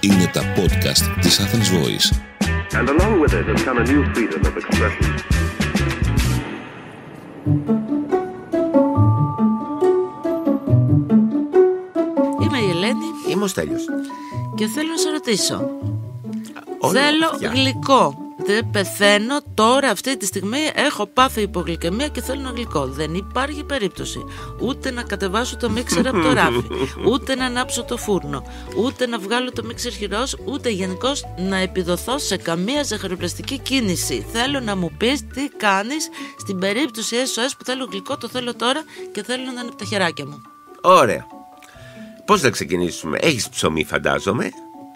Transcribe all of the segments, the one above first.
Είναι τα podcast της Athens Voice. And along with it has come a new freedom of expression. Είμαι η Ελένη Είμαι ο Στέλιος. και θέλω να σε ρωτήσω. Όλα θέλω αυτιά. γλυκό. Δεν πεθαίνω τώρα αυτή τη στιγμή έχω πάθει υπογλυκαιμία και θέλω ένα γλυκό. Δεν υπάρχει περίπτωση ούτε να κατεβάσω το μίξερ από το ράφι, ούτε να ανάψω το φούρνο, ούτε να βγάλω το μίξερ χειρός, ούτε γενικώς να επιδοθώ σε καμία ζαχαροπλαστική κίνηση. Θέλω να μου πεις τι κάνεις στην περίπτωση SOS που θέλω γλυκό, το θέλω τώρα και θέλω να είναι από τα χεράκια μου. Ωραία. Πώς να ξεκινήσουμε; Έχεις ψωμί φαντάζομαι. Ναι.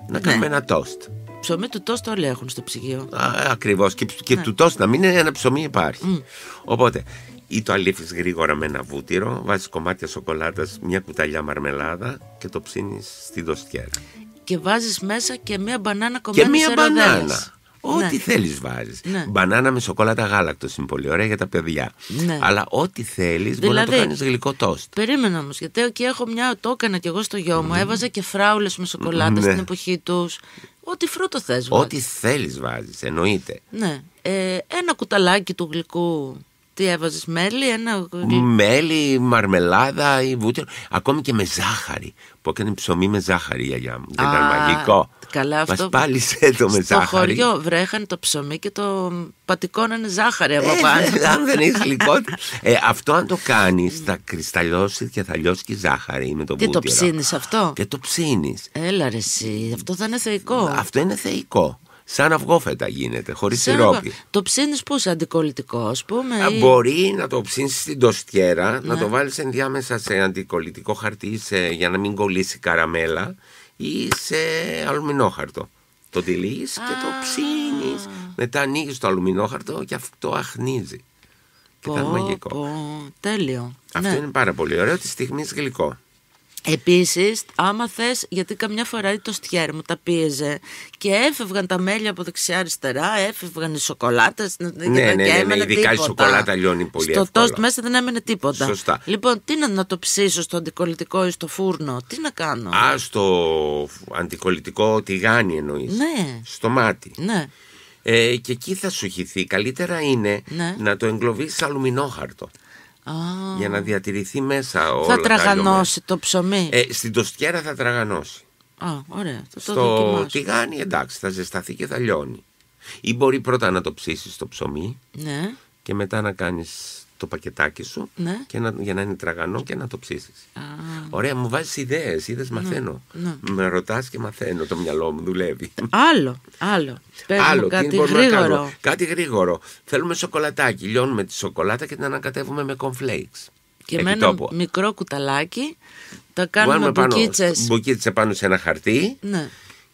Να κάνουμε ένα τόστ. Ψωμί του τόστ όλοι έχουν στο ψυγείο. Α, ακριβώς. Και, και Ναι. του τόστ να μην είναι ένα ψωμί υπάρχει. Οπότε ή το αλήφεις γρήγορα με ένα βούτυρο, βάζεις κομμάτια σοκολάτας, μια κουταλιά μαρμελάδα και το ψήνεις στην τοστιέρα. Και βάζεις μέσα και μία μπανάνα κομμένη Και μία σε ροδέλες. μπανάνα. Ό,τι Ναι. θέλεις βάζεις. Ναι. Μπανάνα με σοκολάτα γάλακτος είναι πολύ ωραία για τα παιδιά. Ναι. Αλλά ό,τι θέλεις μπορεί να το Δηλαδή, κάνεις γλυκό τόστ. Περίμενα όμως, γιατί εκεί έχω μια. Το έκανα κι εγώ στο γιο μου. Έβαζα και φράουλες με σοκολάτα Ναι. στην εποχή τους. Ό,τι φρούτο θες. Ό,τι θέλεις βάζεις, εννοείται. Ναι. Ε, ένα κουταλάκι του γλυκού. Τι έβαζες, μέλι, ένα. γλυ- Μέλι, μαρμελάδα ή βούτυρο. Ακόμη και με ζάχαρη. Που έκανε ψωμί με ζάχαρη η γιαγιά μου. Δεν ήταν Α, μαγικό. καλά, αυτό Μας πάλισε το με Στο ζάχαρη. χωριό βρέχανε το ψωμί και το πατικώνανε ζάχαρη από Ε, πάνω. δε- αν δεν έχεις γλυκό. ε, αυτό αν το κάνεις, θα κρυσταλλώσεις και θα λιώσεις και η ζάχαρη με το Τι βούτυρο. το ψήνεις αυτό; Και το ψήνεις. Έλα ρε εσύ, αυτό θα είναι θεϊκό. Αυτό είναι θεϊκό. Σαν αυγόφετα γίνεται, χωρίς Σαν σιρόπι. να- Το ψήνεις πού, σε αντικολλητικό, ας πούμε. Α, ή- Μπορεί να το ψήνεις στην τοστιέρα, Ναι. να το βάλεις ενδιάμεσα σε αντικολλητικό χαρτί σε, για να μην κολλήσει καραμέλα ή σε αλουμινόχαρτο. Το τυλίγεις και το ψήνεις. Μετά ανοίγεις το αλουμινόχαρτο και αυτό αχνίζει. Και ήταν Πω, μαγικό. πω, τέλειο. Αυτό Ναι. είναι πάρα πολύ ωραίο τη στιγμής γλυκό. Επίσης, άμα θες, γιατί καμιά φορά το στιέρ μου τα πίεζε και έφευγαν τα μέλια από δεξιά-αριστερά, έφευγαν οι σοκολάτες. ναι, ναι, ναι, ειδικά η σοκολάτα λιώνει πολύ Στο εύκολα. τόστ μέσα δεν έμενε τίποτα. Σωστά. Λοιπόν, τι να, να το ψήσω στο αντικολλητικό ή στο φούρνο, τι να κάνω; Α, στο αντικολλητικό τηγάνι εννοείς. Ναι. Στο μάτι. Ναι. Ε, και εκεί θα σου χυθεί. Καλύτερα είναι Ναι. να το εγκλωβίσεις σε αλουμινόχαρτο. Α, Για να διατηρηθεί μέσα όλα θα τα τραγανώσει το ψωμί. άλλα. Ε, στην τοστιέρα θα τραγανώσει. Α, ωραία. Θα το Στο δοκιμάσω. τηγάνι εντάξει θα ζεσταθεί και θα λιώνει. Ή μπορεί πρώτα να το ψήσεις στο ψωμί Ναι. και μετά να κάνεις το πακετάκι σου Ναι. και να, για να είναι τραγανό και να το ψήσεις. Α, Ωραία, μου βάζεις ιδέες, είδες μαθαίνω. ναι. Με ρωτάς και μαθαίνω, το μυαλό μου δουλεύει. άλλο, άλλο. Πες μου Άλλο, κάτι τι μπορούμε να γρήγορο. κάνουμε; Κάτι γρήγορο. Θέλουμε σοκολατάκι. Λιώνουμε τη σοκολάτα και την ανακατεύουμε με cornflakes. Και με Επί ένα τόπου. μικρό κουταλάκι τα κάνουμε Βάλουμε πάνω, μπουκίτσες. μπουκίτσες πάνω σε ένα χαρτί Ναι.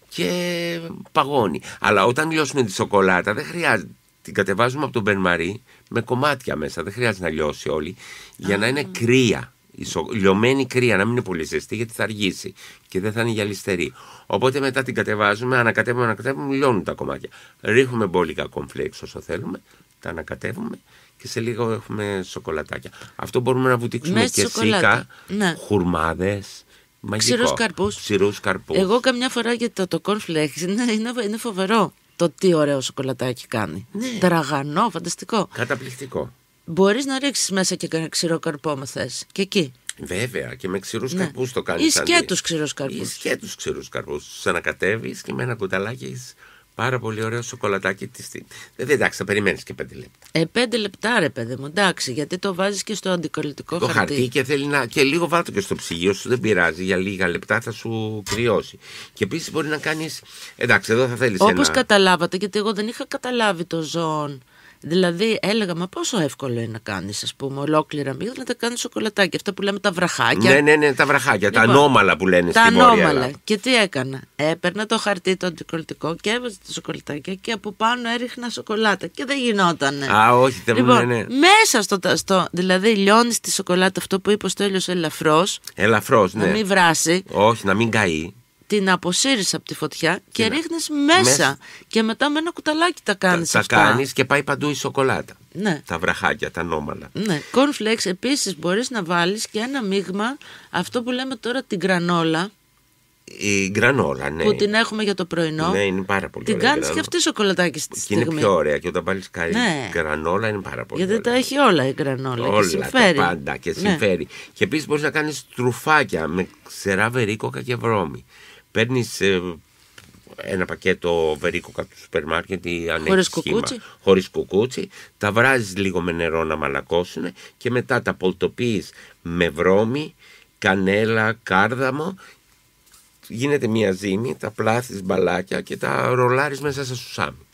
και παγώνει. Αλλά όταν λιώσουμε τη σοκολάτα δεν χρειάζεται. Την κατεβάζουμε από τον μπερμαρί με κομμάτια μέσα. Δεν χρειάζεται να λιώσει όλη. Για να είναι κρύα. Η σο... Λιωμένη κρύα, να μην είναι πολύ ζεστή γιατί θα αργήσει και δεν θα είναι γυαλιστερή. Οπότε μετά την κατεβάζουμε, ανακατεύουμε, ανακατεύουμε, λιώνουν τα κομμάτια. Ρίχνουμε μπόλικα κομφλέξ όσο θέλουμε, τα ανακατεύουμε και σε λίγο έχουμε σοκολατάκια. Αυτό μπορούμε να βουτήξουμε Μέσα στη και σοκολάτα. σίκα, Ναι. χουρμάδες, μαγικό. Ξηρούς καρπούς. Ξηρούς καρπούς. Εγώ καμιά φορά για το, το cornflakes είναι, είναι, είναι φοβερό το τι ωραίο σοκολατάκι κάνει. Ναι. Τραγανό, φανταστικό. Καταπληκτικό. Μπορείς να ρίξεις μέσα και κανένα ξηρό καρπό, αν θες. Και εκεί. Βέβαια και με ξηρούς Ναι. καρπούς το κάνεις. Ή σκέτους ξηρούς καρπούς. Ή σκέτους ξηρούς καρπούς. Του ανακατεύει και με ένα κουταλάκι έχεις πάρα πολύ ωραίο σοκολατάκι τη στιγμή. Δεν εντάξει, θα περιμένεις και πέντε λεπτά. Ε, πέντε λεπτά ρε παιδί μου, εντάξει, γιατί το βάζεις και στο αντικολλητικό Το χαρτί. χαρτί και θέλει να. και λίγο βάλτο και στο ψυγείο σου, δεν πειράζει. Για λίγα λεπτά θα σου κρυώσει. Και επίσης μπορεί να κάνει. Εντάξει, εδώ θα θέλεις Όπως ένα. καταλάβατε, γιατί εγώ δεν είχα καταλάβει το ζώον. Δηλαδή έλεγα, μα πόσο εύκολο είναι να κάνεις, ας πούμε, ολόκληρα μύγδα να τα κάνεις σοκολατάκια. Αυτά που λέμε τα βραχάκια. Ναι, ναι, ναι, τα βραχάκια, τα Λοιπόν, ανώμαλα που λένε Τα στη Βόρεια ανώμαλα. Ελλάδα. Και τι έκανα. Έπαιρνα το χαρτί το αντικολλητικό και έβαζα τα σοκολατάκια και από πάνω έριχνα σοκολάτα. Και δεν γινότανε. Α, όχι, δεν μου λοιπόν, λένε. μέσα στο, στο. Δηλαδή, λιώνεις τη σοκολάτα, αυτό που είπες ο Στέλιος ελαφρώς, Ελαφρώς, ναι. να μην βράσει, Όχι, να μην καεί. Την αποσύρεις από τη φωτιά και να- ρίχνεις μέσα. μέσα. Και μετά με ένα κουταλάκι τα κάνεις τα αυτά. κάνεις και πάει παντού η σοκολάτα. Ναι. Τα βραχάκια, τα νόμαλα. Ναι, cornflakes επίσης μπορείς να βάλεις και ένα μείγμα, αυτό που λέμε τώρα την γρανόλα, Η γκρανόλα, ναι. που την έχουμε για το πρωινό. Ναι, είναι πάρα πολύ την ωραία η κάνεις και γκρανόλα. αυτή σοκολατάκι στη Και είναι στιγμή. πιο ωραία και όταν βάλεις καρύ Ναι. γκρανόλα είναι πάρα πολύ Γιατί τα ωραία. έχει όλα η γρανόλα Όλα και συμφέρει. τα πάντα και Ναι. συμφέρει. Και επίσης μπορείς να κάνεις τρουφάκια με ξερά βερίκοκα και βρώμη. Παίρνεις ένα πακέτο βερίκοκα από το σούπερ μάρκετ ή αν Χωρίς έχεις σχήμα, κουκούτσι. χωρίς κουκούτσι, τα βράζεις λίγο με νερό να μαλακώσουν και μετά τα πολτοποιείς με βρώμη, κανέλα, κάρδαμο γίνεται μια ζύμη, τα πλάθεις μπαλάκια και τα ρολάρεις μέσα σε σουσάμι.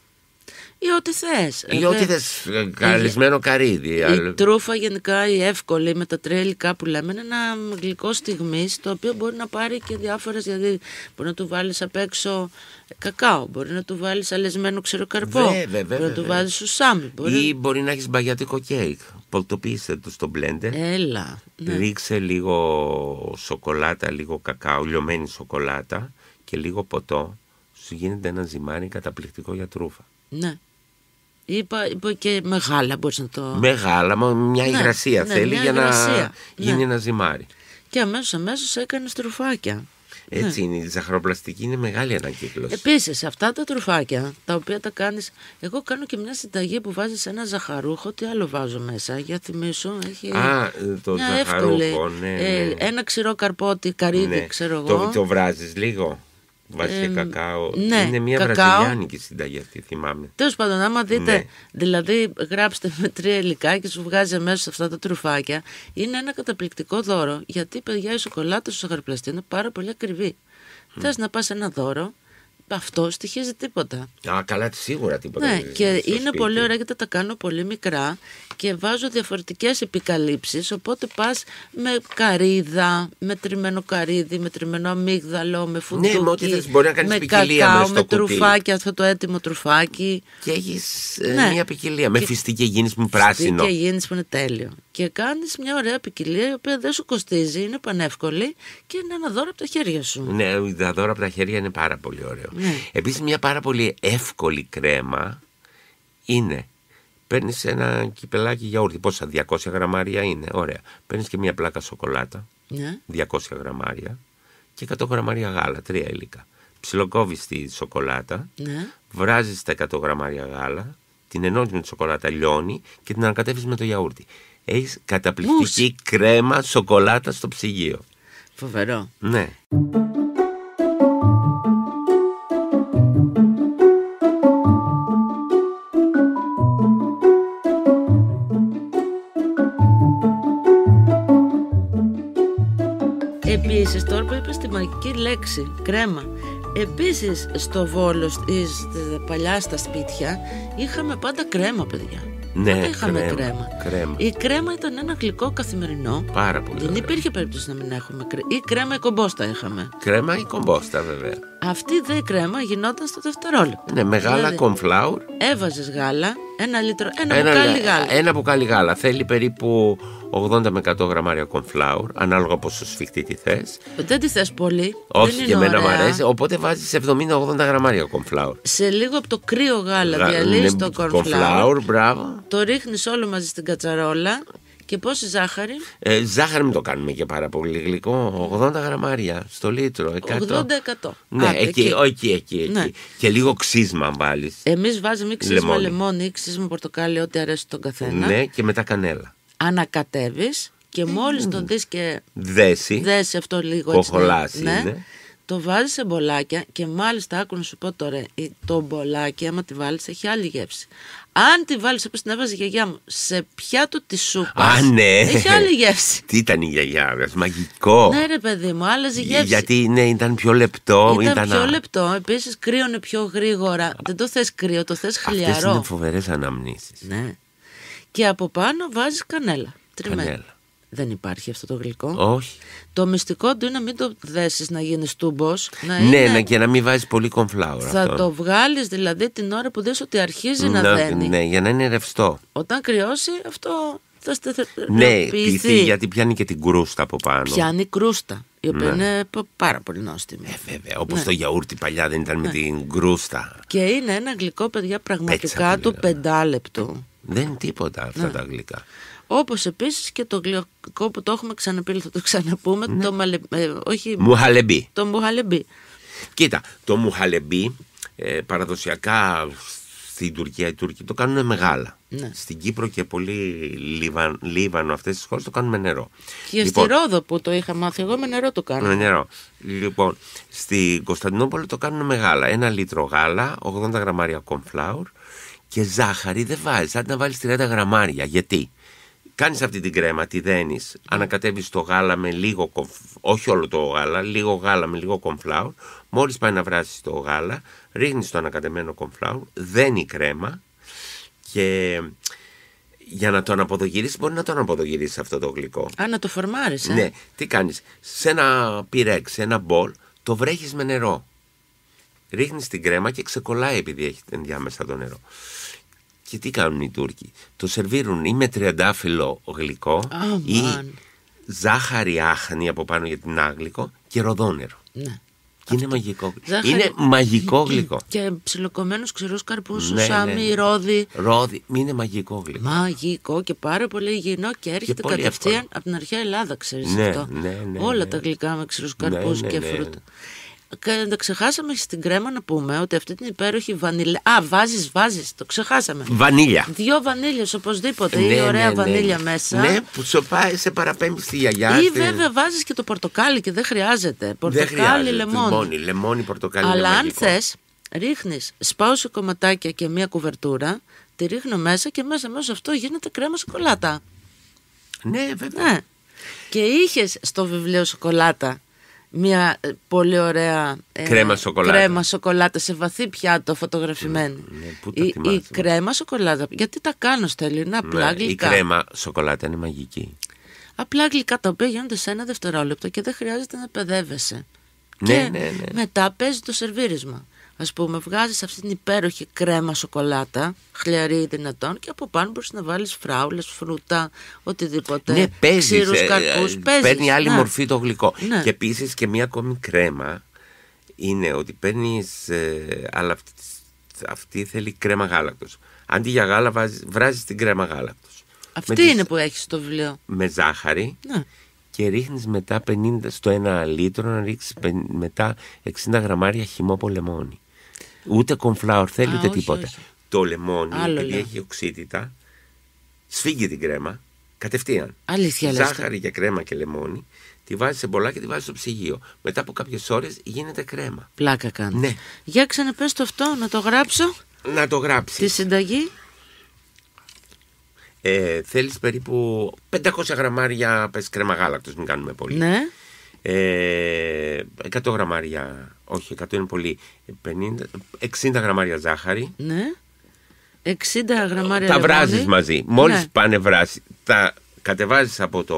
Ή ό,τι θες. Ή Ε, ό,τι δε- θες, ε, καλεσμένο καρύδι. Η αλλά- τρούφα γενικά η εύκολη με τα τρία υλικά που λέμε είναι ένα γλυκό στιγμής το οποίο μπορεί να πάρει και διάφορες δηλαδή μπορεί να του βάλεις απ' έξω κακάο, μπορεί να του βάλεις αλεσμένο ξεροκαρπό, Βέβαια, βέβαια, μπορεί να του βέβαια. βάλεις σουσάμι, μπορεί... Ή μπορεί να έχεις μπαγιατικό κέικ. Πολτοποίησε το στο blender. Έλα, ναι. Ρίξε λίγο σοκολάτα, λίγο κακάο, λιωμένη σοκολάτα και λίγο ποτό. Σου γίνεται ένα ζυμάρι καταπληκτικό για τρούφα. ναι. Είπα, είπα και μεγάλα μπορείς να το... Μεγάλα, μα μια Ναι, υγρασία ναι, θέλει μια για να υγρασία, γίνει ναι. ένα ζυμάρι. Και αμέσως αμέσως έκανε τρουφάκια. Έτσι είναι, η ζαχαροπλαστική είναι μεγάλη ανακύκλωση. Επίσης αυτά τα τρουφάκια τα οποία τα κάνεις Εγώ κάνω και μια συνταγή που βάζεις ένα ζαχαρούχο Τι άλλο βάζω μέσα Για θυμίσου έχει Α, το μια ζαχαρούχο, εύκολη. ναι, Ε, ναι. Ένα ξηρό καρπότι Καρύδι Ναι. ξέρω εγώ Το, το βράζεις λίγο; Βάζεις και Εμ, κακάο. ναι, είναι μια κακάο. βραζιλιάνικη συνταγή αυτή, θυμάμαι. Τέλος πάντων, άμα δείτε, Ναι. δηλαδή γράψτε με τρία υλικά και σου βγάζει αμέσως αυτά τα τρουφάκια, είναι ένα καταπληκτικό δώρο. Γιατί, παιδιά, η σοκολάτα στο ζαχαροπλαστή είναι πάρα πολύ ακριβή. Θες να πας ένα δώρο, αυτό στοιχίζει τίποτα. Α, καλά, σίγουρα τίποτα. Ναι, δεν και είναι στο είναι σπίτι. πολύ ωραία γιατί τα κάνω πολύ μικρά και βάζω διαφορετικές επικαλύψεις οπότε πας με καρύδα, με τριμμένο καρύδι, με τριμμένο αμύγδαλο, με φουντούκι, Ναι, με ό,τι θες, μπορεί να κάνεις με ποικιλία κακάο, μες στο με κουτί. τρουφάκι, αυτό το έτοιμο τρουφάκι. Και έχεις Ναι. μια ποικιλία. Με Και- φιστική γίνει με πράσινο. Και γίνεις που είναι τέλειο. Και κάνεις μια ωραία ποικιλία η οποία δεν σου κοστίζει, είναι πανεύκολη και είναι ένα δώρο από τα χέρια σου. Ναι, τα δώρα από τα χέρια είναι πάρα πολύ ωραίο. Ναι. Επίσης, μια πάρα πολύ εύκολη κρέμα είναι. Παίρνεις ένα κυπελάκι γιαούρτι. Πόσα, 200 γραμμάρια είναι. Ωραία. Παίρνεις και μια πλάκα σοκολάτα. Ναι. 200 γραμμάρια. Και 100 γραμμάρια γάλα. Τρία υλικά. Ψιλοκόβεις τη σοκολάτα. Ναι. Βράζεις τα 100 γραμμάρια γάλα. Την ενώνεις με τη σοκολάτα, λιώνει και την ανακατεύεις με το γιαούρτι. Έχεις καταπληκτική κρέμα σοκολάτα στο ψυγείο. Φοβερό. Ναι. Επίσης τώρα που είπες τη μαγική λέξη κρέμα Επίσης στο Βόλο στις, στις παλιά στα σπίτια είχαμε πάντα κρέμα παιδιά Ναι, Πάντα είχαμε κρέμα, κρέμα. κρέμα. Η κρέμα ήταν ένα γλυκό καθημερινό Πάρα πολύ. Δεν ωραίο. υπήρχε περίπτωση να μην έχουμε κρέμα Ή κρέμα ή κομπόστα είχαμε Κρέμα ή κομπόστα, βέβαια. Αυτή η δε κρέμα γινόταν στο δευτερόλεπτο Ναι, μεγάλα Δηλαδή, κομφλάουρ. Έβαζες γάλα, ένα λίτρο, ένα, μπουκάλι γάλα ένα μπουκάλι γάλα. Θέλει περίπου 80 με 100 γραμμάρια κομφλάουρ, ανάλογα πόσο σφιχτή τη θες. Δεν τη θες πολύ Όχι δεν και είναι εμένα μου ωραία. αρέσει. Οπότε βάζεις 70-80 γραμμάρια κομφλάουρ. Σε λίγο από το κρύο γάλα Γα- διαλύεις ναι, το cornflour κομφλάουρ, μπράβο. Το ρίχνεις όλο μαζί στην κατσαρόλα και πόση ζάχαρη; Ε, ζάχαρη μην το κάνουμε και πάρα πολύ γλυκό. 80 γραμμάρια στο λίτρο. 100. 80%. Ναι, Άντε, εκεί, εκεί. εκεί, εκεί, εκεί. Ναι. Και λίγο ξύσμα βάλεις. Εμείς βάζουμε ή ξύσμα Λεμόνι. λεμόνι ή ξύσμα πορτοκάλι, ό,τι αρέσει τον καθένα. Ναι, και μετά κανέλα. Ανακατεύεις και μόλις το δεις και Δέσει. δέσει αυτό λίγο έτσι. Κοχολάσει ναι, είναι. Το βάζεις σε μπολάκια και μάλιστα άκου να σου πω τώρα, η- το μπολάκι άμα τη βάλεις έχει άλλη γεύση. Αν τη βάλεις όπως την έβαζε η γιαγιά μου σε πιάτο τη σούπας, Α, ναι. έχει άλλη γεύση. Τι ήταν η γιαγιά μας, μαγικό. ναι ρε παιδί μου, άλλαζε η γεύση. Γιατί ναι, ήταν πιο λεπτό. Ήταν, πιο α- λεπτό, επίσης κρύωνε πιο γρήγορα. Δεν το θες κρύο, το θες Αυτές χλιαρό. είναι φοβερές αναμνήσεις. Ναι. Και από πάνω βάζεις κανέλα. Τριμμένη. Κανέλα. Δεν υπάρχει αυτό το γλυκό. Όχι. Το μυστικό του είναι να μην το δέσεις να γίνεις τούμπος. Να Ναι, είναι... να, και να μην βάζεις πολύ κομφλάουρ Θα αυτό. το βγάλεις δηλαδή την ώρα που δεις ότι αρχίζει να, Να- δένει. Ναι, για να είναι ρευστό. Όταν κρυώσει αυτό θα Ναι, στεθεροποιηθεί. πειθεί γιατί πιάνει και την κρούστα από πάνω. Πιάνει κρούστα, η οποία Ναι. είναι πα- πάρα πολύ νόστιμη. Ε, βέβαια, όπως Ναι. το γιαούρτι παλιά δεν ήταν με την κρούστα. Και είναι ένα γλυκό, παιδιά, πραγματικά Πέτσα, του που λέγαμε. πεντάλεπτου. Δεν είναι τίποτα αυτά τα γλυκά. Όπως επίσης και το γλυκό που το έχουμε ξαναπεί, θα το ξαναπούμε, Ναι. το μαλε... ε, όχι, Μουχαλεμπί. το μουχαλεμπί. Κοίτα, το μουχαλεμπί ε, παραδοσιακά στην Τουρκία οι Τούρκοι το κάνουν μεγάλα. Ναι. Στην Κύπρο και πολύ Λίβαν, Λίβανο αυτές τις χώρες το κάνουν με νερό. Και στη Ρόδο που το είχα μάθει εγώ με νερό το κάνω. Με νερό. Λοιπόν, στην Κωνσταντινούπολη το κάνουν μεγάλα. Ένα λίτρο γάλα, 80 γραμμάρια cornflour και ζάχαρη δεν βάζεις. Άντε να βάλεις 30 γραμμάρια. Γιατί; Κάνεις αυτή την κρέμα, τη δένεις, ανακατεύεις το γάλα με λίγο, κομφ- όχι όλο το γάλα, λίγο γάλα με λίγο cornflour. Μόλις πάει να βράσει το γάλα, ρίχνεις το ανακατεμένο cornflour, δένει η κρέμα και για να το αναποδογυρίσει, μπορεί να το αναποδογυρίσει αυτό το γλυκό. Α, να το φορμάρεις, ε; Ναι, τι κάνεις; Σε ένα πυρέξ, σε ένα μπολ, το βρέχεις με νερό. Ρίχνεις την κρέμα και ξεκολλάει επειδή έχει ενδιάμεσα το νερό. Και τι κάνουν οι Τούρκοι; Το σερβίρουν ή με τριαντάφυλλο γλυκό ή Αμάν. ζάχαρη άχνη από πάνω για την άγλικο και ροδόνερο. Ναι. Και είναι μαγικό. Ζάχαρη- Είναι μαγικό γλυκό. Και ψιλοκομμένους ξηρούς καρπούς, Ναι, σουσάμι, ναι, ναι. ρόδι. Ρόδι, είναι μαγικό γλυκό. Μαγικό και πάρα πολύ υγιεινό και έρχεται πολύ κατευθείαν εύκολο. από την αρχαία Ελλάδα, ξέρεις Ναι, αυτό. ναι, ναι, Όλα ναι. τα γλυκά με ξηρούς Ναι, καρπούς ναι, και ναι. φρούτα. Και τα ξεχάσαμε στην κρέμα να πούμε ότι αυτή την υπέροχη βανίλια. Α, βάζεις, βάζεις, το ξεχάσαμε. Βανίλια. Δύο βανίλιες οπωσδήποτε ή Ναι, ωραία ναι, ναι. βανίλια μέσα. Ναι, που σου πάει, σε παραπέμπει στη γιαγιά. Ή στη- βέβαια βάζεις και το πορτοκάλι και δεν χρειάζεται. Δεν Πορτοκάλι, χρειάζεται. λεμόνι. Λεμόνι, λεμόνι, πορτοκάλι. Αλλά είναι αν μαγικό. θες, ρίχνεις, σπάω σε κομματάκια και μία κουβερτούρα, τη ρίχνω μέσα και μέσα μέσα σε αυτό γίνεται κρέμα σοκολάτα. Ναι, βέβαια. Ναι. Και είχες στο βιβλίο σοκολάτα μία ε, πολύ ωραία ε, Κρέμα σοκολάτα. κρέμα σοκολάτα σε βαθύ πιάτο φωτογραφημένη. Ναι, πού τα η, θυμάσαι, η μα. κρέμα σοκολάτα. Γιατί τα κάνω Στέλιο, είναι απλά Ναι, η γλυκά. κρέμα σοκολάτα είναι μαγική. Απλά γλυκά τα οποία γίνονται σε ένα δευτερόλεπτο και δεν χρειάζεται να παιδεύεσαι. Ναι, και ναι, ναι. μετά παίζει το σερβίρισμα. Α πούμε, βγάζεις αυτή την υπέροχη κρέμα σοκολάτα, χλιαρή ή δυνατόν, και από πάνω μπορείς να βάλεις φράουλες, φρούτα, οτιδήποτε. ναι, παίζεις. ξηρούς καρπούς, παίζεις, παίρνει άλλη ναι. μορφή το γλυκό. Ναι. Και επίσης και μία ακόμη κρέμα είναι ότι παίρνεις. αλλά αυτή, αυτή θέλει κρέμα γάλακτος. Αντί για γάλα, βράζεις την κρέμα γάλακτος. Αυτή είναι που έχεις στο βιβλίο. Με ζάχαρη Ναι. Και ρίχνεις μετά 50 στο ένα λίτρο να ρίξεις πεν- μετά 60 γραμμάρια χυμό από λεμόνι. Ούτε κομφλάουρ θέλει Α, ούτε όχι, τίποτα. όχι. Το λεμόνι, Άλλο επειδή λέω. έχει οξύτητα, σφίγγει την κρέμα κατευθείαν. Αλήθεια λες Ζάχαρη και κρέμα και λεμόνι, τη βάζεις σε μπολά και τη βάζεις στο ψυγείο. Μετά από κάποιες ώρες γίνεται κρέμα. Πλάκα κάνεις. Ναι. Για ξαναπες το αυτό, να το γράψω. Να το γράψεις. Τη συνταγή. Ε, θέλεις περίπου 500 γραμμάρια πες κρέμα γάλακτος, μην κάνουμε πολύ. Ναι. Ε, 100 γραμμάρια, όχι 100 είναι πολύ, 50, 60 γραμμάρια ζάχαρη. Ναι. 60 γραμμάρια τα λεμόνι. βράζεις μαζί. Μόλις Ναι. πάνε βράσει, τα κατεβάζεις από, το,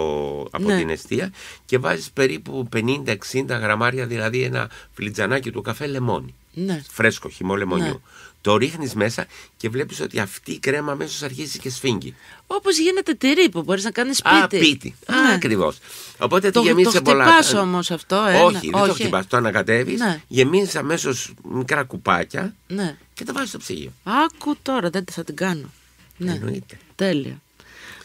από Ναι. την αιστεία και βάζεις περίπου 50-60 γραμμάρια, δηλαδή ένα φλιτζανάκι του καφέ λεμόνι. Ναι. Φρέσκο, χυμό λεμονιού. Ναι. Το ρίχνεις μέσα και βλέπεις ότι αυτή η κρέμα αμέσως αρχίζει και σφίγγει. Όπως γίνεται τυρί που μπορείς να κάνεις σπίτι. Α, πίτι. Ναι. Α, ακριβώς. Οπότε Το, τη γεμίζεις το σε πολλά. χτυπάς όμως αυτό, ένα. Όχι, δεν το χτυπάς, το ανακατεύεις, Ναι. γεμίζεις αμέσως μικρά κουπάκια Ναι. και τα βάζεις στο ψυγείο. Άκου τώρα, δεν θα την κάνω. Ναι. Εννοείται. Τέλεια.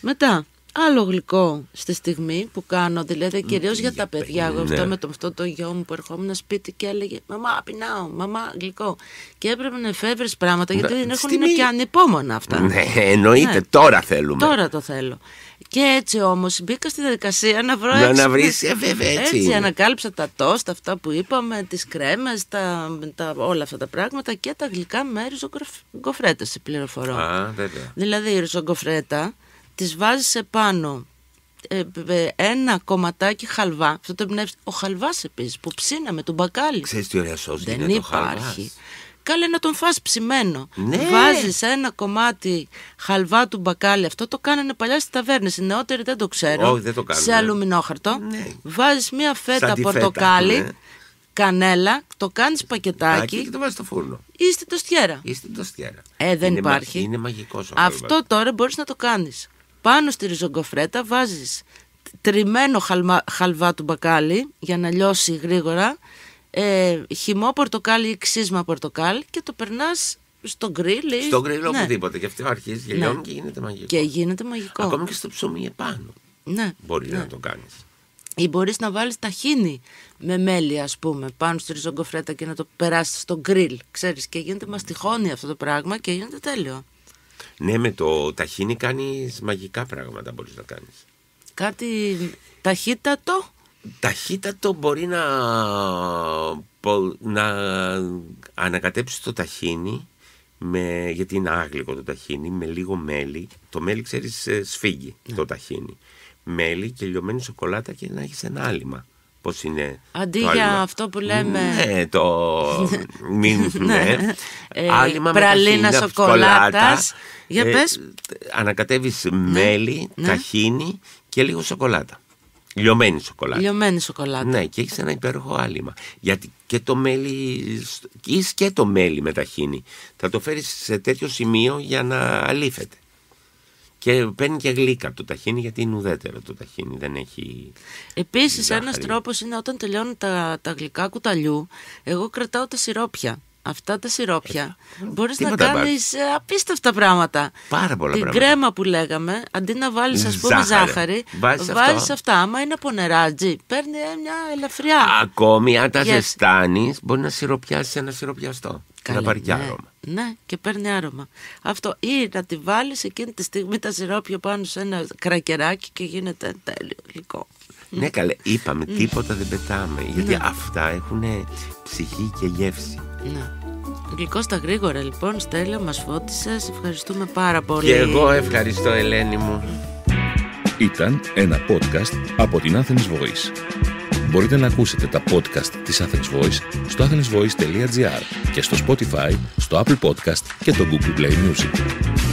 Μετά, άλλο γλυκό στη στιγμή που κάνω, δηλαδή κυρίως για τα παιδιά. Εγώ ναι. αυτό με το, αυτό το γιο μου που ερχόμουν σπίτι και έλεγε Μαμά, πεινάω, μαμά, γλυκό. Και έπρεπε να εφεύρεις πράγματα γιατί Ναι, δεν έχουν στιγμή. είναι και ανυπόμονα αυτά. Ναι, εννοείται, Ναι. τώρα θέλουμε. Τώρα το θέλω. Και έτσι όμως μπήκα στη διαδικασία να βρω Να- έξυπνες- να βρεις, ε, βέβαια, έτσι είναι. ανακάλυψα τα τόστ, αυτά που είπαμε, τις κρέμες, τα, τα, όλα αυτά τα πράγματα και τα γλυκά με ριζογκοφρέτες σε πληροφορώ. Α, βέβαια. Δηλαδή η ριζογκοφρέτα τις βάζεις επάνω ε, ε, ένα κομματάκι χαλβά. Αυτό το εμπνεύσει. Ο χαλβάς επίσης που ψήναμε, του μπακάλι. Ξέρεις τι ωραία σως Δεν είναι το υπάρχει. χαλβάς. Καλέ να τον φας ψημένο. Ναι. Βάζεις ένα κομμάτι χαλβά του μπακάλι. Αυτό το κάνανε παλιά στις ταβέρνες. Οι νεότεροι δεν το ξέρουν. Όχι, δεν το κάνουν, Σε ναι. αλουμινόχαρτο. Ναι. Βάζεις μία φέτα Σαν τη φέτα, πορτοκάλι, ναι. κανέλα, το κάνεις Τάκι πακετάκι Και το βάζεις στο φούρνο. ή στην τοστιέρα. Ή στην τοστιέρα. Ε, δεν είναι υπάρχει. μα- Είναι μαγικός ο Αυτό χαλβάς. τώρα μπορείς να το κάνεις. Πάνω στη ριζογκοφρέτα βάζεις τριμμένο χαλμα- χαλβά του μπακάλι για να λιώσει γρήγορα, ε, χυμό πορτοκάλι ή ξύσμα πορτοκάλι και το περνάς στο γκριλ ή... στον γκριλ Ναι. οπουδήποτε. Και αυτό αρχίζει, γελιώνει Ναι. και γίνεται μαγικό. Και γίνεται μαγικό. Ακόμη και στο ψωμί επάνω Ναι. μπορεί ναι. να το κάνεις. Ή μπορείς να βάλεις ταχίνι με μέλι ας πούμε πάνω στη ριζογκοφρέτα και να το περάσεις στο γκριλ. Ξέρεις και γίνεται μαστιχώνει αυτό το πράγμα και γίνεται τέλειο. Ναι, με το ταχίνι κάνεις μαγικά πράγματα μπορείς να κάνεις. Κάτι ταχύτατο. Ταχύτατο μπορεί να, πο- να ανακατέψεις το ταχίνι με, γιατί είναι άγλικο το ταχίνι με λίγο μέλι το μέλι ξέρεις ε, σφίγγει Ναι. το ταχίνι μέλι και λιωμένη σοκολάτα και να έχεις ένα άλυμα πως είναι Αντί το για άλυμα. αυτό που λέμε- ναι το μην, ναι. Ε, Άλυμα με πραλίνα ταχίνι, σοκολάτας. Για Ε, πες. ανακατεύεις μέλι, ναι. ταχίνι και λίγο σοκολάτα λιωμένη σοκολάτα Λιωμένη σοκολάτα. ναι, και έχεις ένα υπέροχο άλυμα. Γιατί και το μέλι, ή και το μέλι με ταχίνι, θα το φέρεις σε τέτοιο σημείο για να αλήφεται. Και παίρνει και γλύκα από το ταχίνι, γιατί είναι ουδέτερο το ταχίνι, δεν έχει. Επίσης Ζάχαρη. ένας τρόπος είναι όταν τελειώνουν τα, τα γλυκά κουταλιού, εγώ κρατάω τα σιρόπια. Αυτά τα σιρόπια μπορείς να Ε, τίποτα κάνεις ε, απίστευτα πράγματα. Πάρα πολλά Την πράγματα. κρέμα που λέγαμε, αντί να βάλεις ας πούμε Ζάχαρη. ζάχαρη, Βάζεις βάζεις αυτό. αυτά. Άμα είναι από νεράτζι, παίρνει ε, μια ελαφριά. Ακόμη αν τα Γεύση. ζεστάνεις, μπορεί να σιροπιάσεις ένα σιροπιαστό. Και να πάρει και ναι, άρωμα. Ναι, και παίρνει άρωμα. Αυτό. Ή να τη βάλεις εκείνη τη στιγμή τα σιρόπια πάνω σε ένα κρακεράκι και γίνεται τέλειο γλυκό. Ναι, καλέ, είπαμε, τίποτα δεν πετάμε. Γιατί Ναι. αυτά έχουν ψυχή και γεύση. Ναι. Γλυκός στα γρήγορα λοιπόν, Στέλλα, μας φώτισες. Ευχαριστούμε πάρα πολύ. Και εγώ ευχαριστώ, Ελένη μου. Ήταν ένα podcast από την Athens Voice. Μπορείτε να ακούσετε τα podcast της Athens Voice στο athensvoice.gr και στο Spotify, στο Apple Podcast και το Google Play Music.